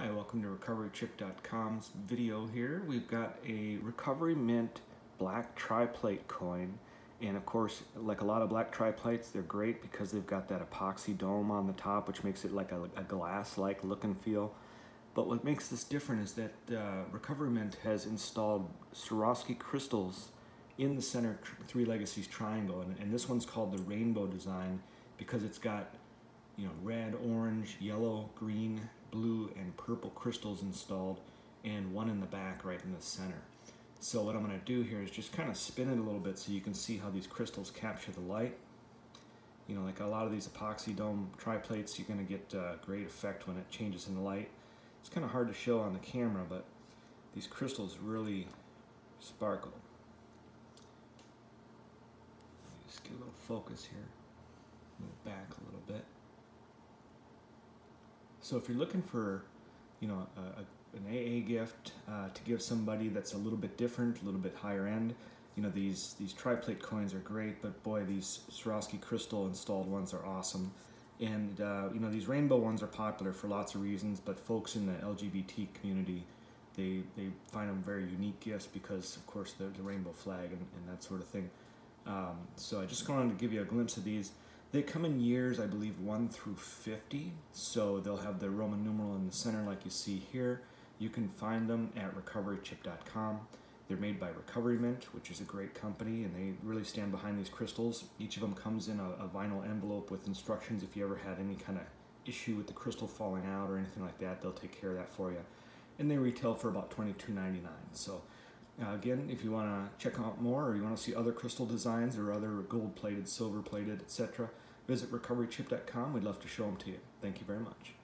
Hi, welcome to RecoveryChip.com's video here. We've got a Recovery Mint black tri-plate coin. And of course, like a lot of black tri-plates, they're great because they've got that epoxy dome on the top, which makes it like a, a glass-like look and feel. But what makes this different is that uh, Recovery Mint has installed Swarovski crystals in the center Three Legacies triangle. And, and this one's called the Rainbow Design because it's got you know, red, orange, yellow, green, blue, and purple crystals installed and one in the back right in the center. So what I'm going to do here is just kind of spin it a little bit so you can see how these crystals capture the light. You know, like a lot of these epoxy dome tri-plates, you're going to get a great effect when it changes in the light. It's kind of hard to show on the camera, but these crystals really sparkle. Just get a little focus here. Move back a little bit. So if you're looking for, you know, a, a, an AA gift uh, to give somebody that's a little bit different, a little bit higher end, you know, these these triplate coins are great, but boy, these Swarovski crystal installed ones are awesome. And uh, you know, these rainbow ones are popular for lots of reasons, but folks in the LGBT community, they they find them very unique gifts because, of course, the, the rainbow flag and, and that sort of thing. Um, so I just wanted to give you a glimpse of these. They come in years, I believe, 1 through 50. So they'll have the Roman numeral in the center like you see here. You can find them at recoverychip.com. They're made by Recovery Mint, which is a great company, and they really stand behind these crystals. Each of them comes in a, a vinyl envelope with instructions if you ever had any kind of issue with the crystal falling out or anything like that, they'll take care of that for you. And they retail for about $22.99. So uh, again, if you want to check out more or you want to see other crystal designs or other gold plated, silver plated, etc., visit recoverychip.com. We'd love to show them to you. Thank you very much.